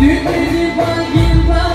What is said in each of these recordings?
Dün bizi ben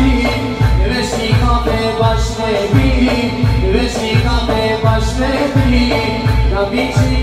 Në rrështi ka me bashkë me piti Në rrështi ka me bashkë me piti Në